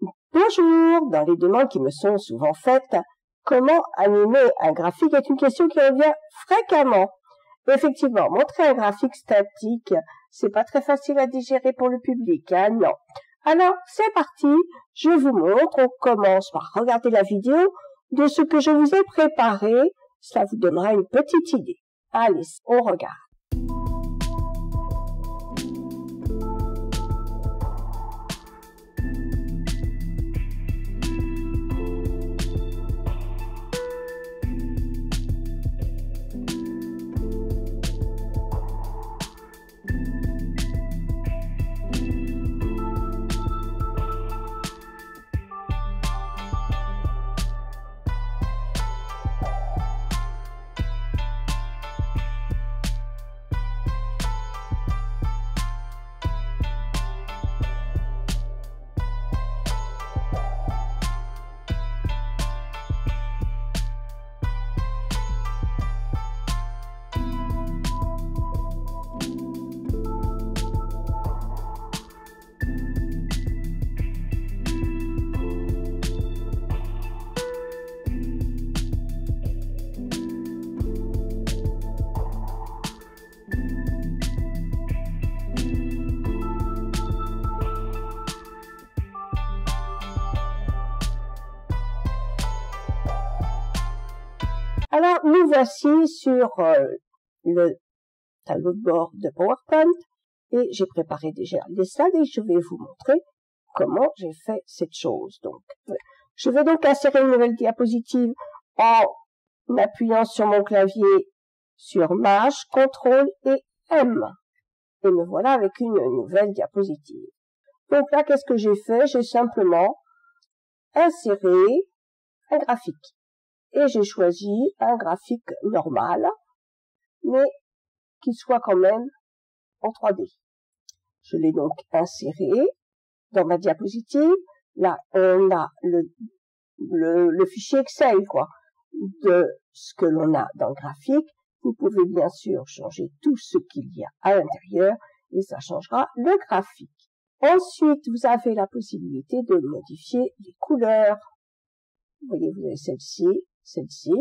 Bonjour, dans les demandes qui me sont souvent faites, comment animer un graphique est une question qui revient fréquemment. Effectivement, montrer un graphique statique, c'est pas très facile à digérer pour le public, hein, non. Alors, c'est parti, je vous montre, on commence par regarder la vidéo de ce que je vous ai préparé, cela vous donnera une petite idée. Allez, on regarde. Alors, nous voici sur euh, le tableau de bord de PowerPoint et j'ai préparé déjà des slides et je vais vous montrer comment j'ai fait cette chose. Donc, je vais donc insérer une nouvelle diapositive en appuyant sur mon clavier sur Maj, CTRL et M. Et me voilà avec une nouvelle diapositive. Donc là, qu'est-ce que j'ai fait? J'ai simplement inséré un graphique et j'ai choisi un graphique normal, mais qui soit quand même en 3D. Je l'ai donc inséré dans ma diapositive. Là, on a le, le, fichier Excel, quoi, de ce que l'on a dans le graphique. Vous pouvez bien sûr changer tout ce qu'il y a à l'intérieur et ça changera le graphique. Ensuite, vous avez la possibilité de modifier les couleurs. Vous voyez, vous avez celle-ci, celle-ci,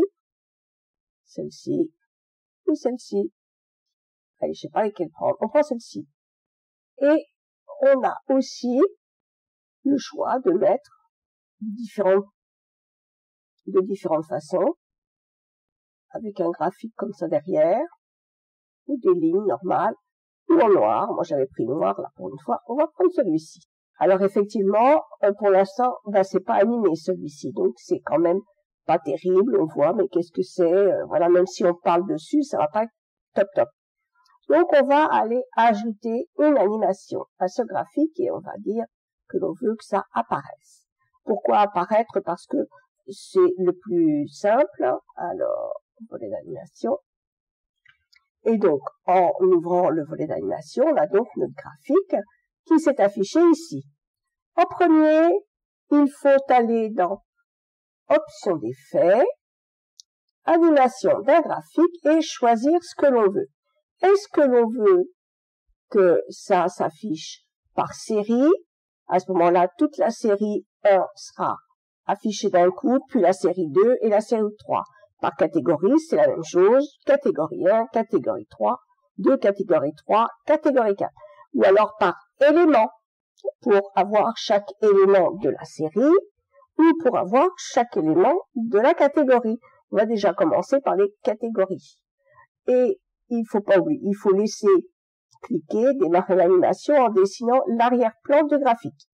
celle-ci ou celle-ci. Allez, je sais pas lesquelles prendre. On prend celle-ci. Et on a aussi le choix de mettre de différentes façons, avec un graphique comme ça derrière, ou des lignes normales, ou en noir. Moi, j'avais pris noir, là, pour une fois. On va prendre celui-ci. Alors, effectivement, euh, pour l'instant, ben, c'est pas animé, celui-ci. Donc, c'est quand même pas terrible, on voit, mais qu'est-ce que c'est euh, Voilà, même si on parle dessus, ça va pas être top top. Donc on va aller ajouter une animation à ce graphique et on va dire que l'on veut que ça apparaisse. Pourquoi apparaître? Parce que c'est le plus simple. Alors, volet d'animation. Et donc, en ouvrant le volet d'animation, on a donc notre graphique qui s'est affiché ici. En premier, il faut aller dans option d'effet, animation d'un graphique et choisir ce que l'on veut. Est-ce que l'on veut que ça s'affiche par série? À ce moment-là, toute la série 1 sera affichée d'un coup, puis la série 2 et la série 3. Par catégorie, c'est la même chose. Catégorie 1, catégorie 3, 2, catégorie 3, catégorie 4. Ou alors par élément, pour avoir chaque élément de la série ou pour avoir chaque élément de la catégorie. On va déjà commencer par les catégories. Et il faut pas oublier, il faut laisser cliquer, démarrer l'animation en dessinant l'arrière-plan du graphique.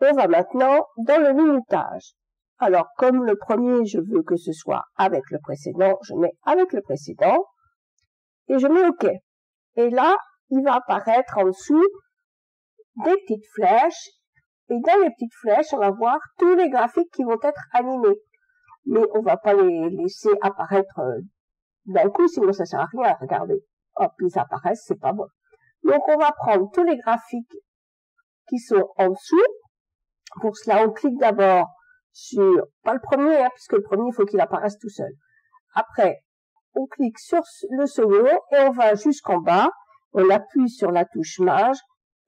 On va maintenant dans le minutage. Alors, comme le premier, je veux que ce soit avec le précédent, je mets avec le précédent et je mets OK. Et là, il va apparaître en dessous des petites flèches et dans les petites flèches, on va voir tous les graphiques qui vont être animés. Mais on va pas les laisser apparaître euh, d'un coup, sinon ça sert à rien. Regardez. Hop, ils apparaissent, c'est pas bon. Donc on va prendre tous les graphiques qui sont en dessous. Pour cela, on clique d'abord sur, pas le premier, hein, puisque le premier, il faut qu'il apparaisse tout seul. Après, on clique sur le second et on va jusqu'en bas. On appuie sur la touche mage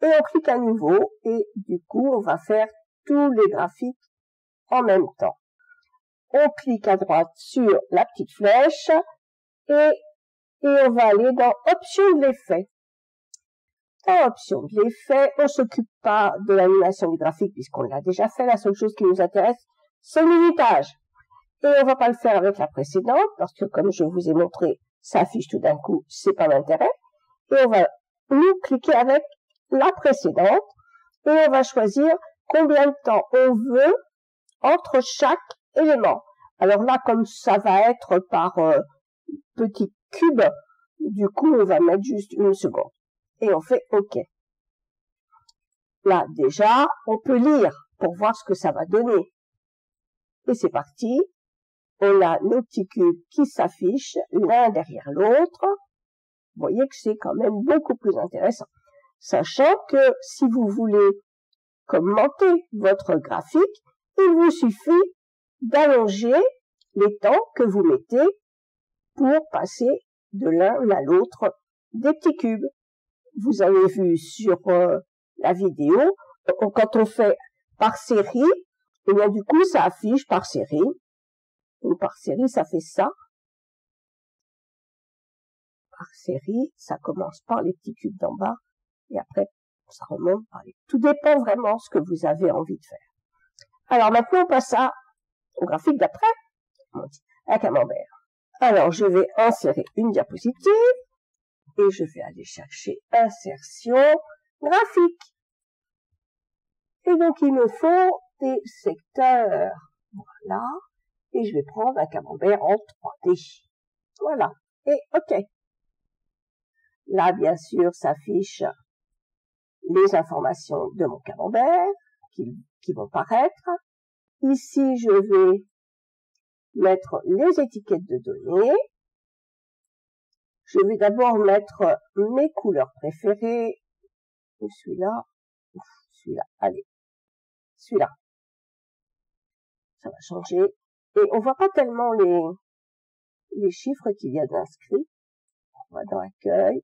et on clique à nouveau et du coup on va faire tous les graphiques en même temps. On clique à droite sur la petite flèche et, et on va aller dans Options de l'effet. Dans Options de l'effet, on s'occupe pas de l'animation du graphique puisqu'on l'a déjà fait. La seule chose qui nous intéresse, c'est l'unitage. Et on va pas le faire avec la précédente parce que comme je vous ai montré, ça affiche tout d'un coup, c'est pas l'intérêt. Et on va nous cliquer avec la précédente et on va choisir combien de temps on veut entre chaque élément. Alors là, comme ça va être par euh, petit cube, du coup, on va mettre juste une seconde. Et on fait OK. Là, déjà, on peut lire pour voir ce que ça va donner. Et c'est parti. On a nos petits cubes qui s'affichent l'un derrière l'autre. Vous voyez que c'est quand même beaucoup plus intéressant. Sachant que si vous voulez commenter votre graphique, il vous suffit d'allonger les temps que vous mettez pour passer de l'un à l'autre des petits cubes. Vous avez vu sur euh, la vidéo, euh, quand on fait par série, et eh bien du coup ça affiche par série. ou par série, ça fait ça. Par série, ça commence par les petits cubes d'en bas et après ça remonte. Tout dépend vraiment ce que vous avez envie de faire. Alors maintenant, on passe à, au graphique d'après, un camembert. Alors, je vais insérer une diapositive et je vais aller chercher insertion graphique. Et donc, il me faut des secteurs. Voilà. Et je vais prendre un camembert en 3D. Voilà. Et OK. Là, bien sûr, s'affiche les informations de mon camembert qui, vont paraître. Ici, je vais mettre les étiquettes de données. Je vais d'abord mettre mes couleurs préférées. Celui-là? Celui-là. Allez. Celui-là. Ça va changer. Et on voit pas tellement les, les chiffres qu'il y a d'inscrits. On va dans accueil.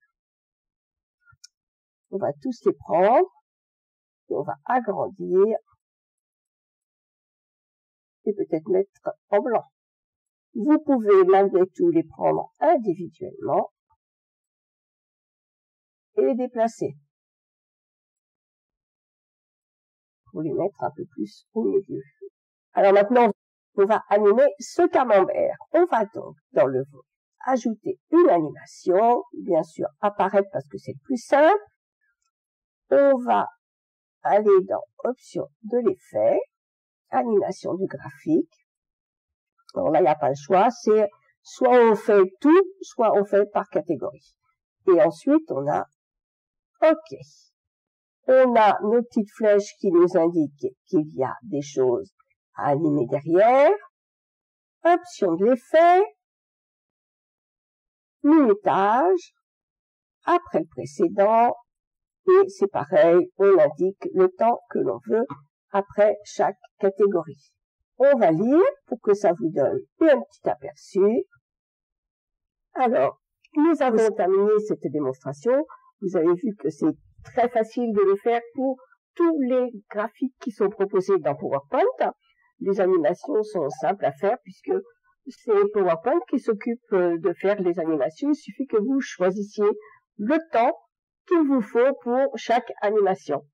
On va tous les prendre et on va agrandir et peut-être mettre en blanc. Vous pouvez malgré tout les prendre individuellement et les déplacer pour les mettre un peu plus au milieu. Alors maintenant, on va animer ce camembert. On va donc dans le ajouter une animation, bien sûr apparaître parce que c'est le plus simple, on va aller dans Options de l'effet, Animation du graphique. Alors là, il n'y a pas le choix, c'est soit on fait tout, soit on fait par catégorie. Et ensuite, on a OK. On a nos petites flèches qui nous indiquent qu'il y a des choses à animer derrière. Option de l'effet. Minutage. Après le précédent, et c'est pareil, on indique le temps que l'on veut après chaque catégorie. On va lire pour que ça vous donne un petit aperçu. Alors, nous avons terminé cette démonstration. Vous avez vu que c'est très facile de le faire pour tous les graphiques qui sont proposés dans PowerPoint. Les animations sont simples à faire puisque c'est PowerPoint qui s'occupe de faire les animations. Il suffit que vous choisissiez le temps qu'il vous faut pour chaque animation.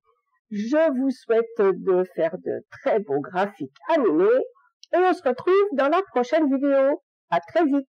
Je vous souhaite de faire de très beaux graphiques animés et on se retrouve dans la prochaine vidéo. À très vite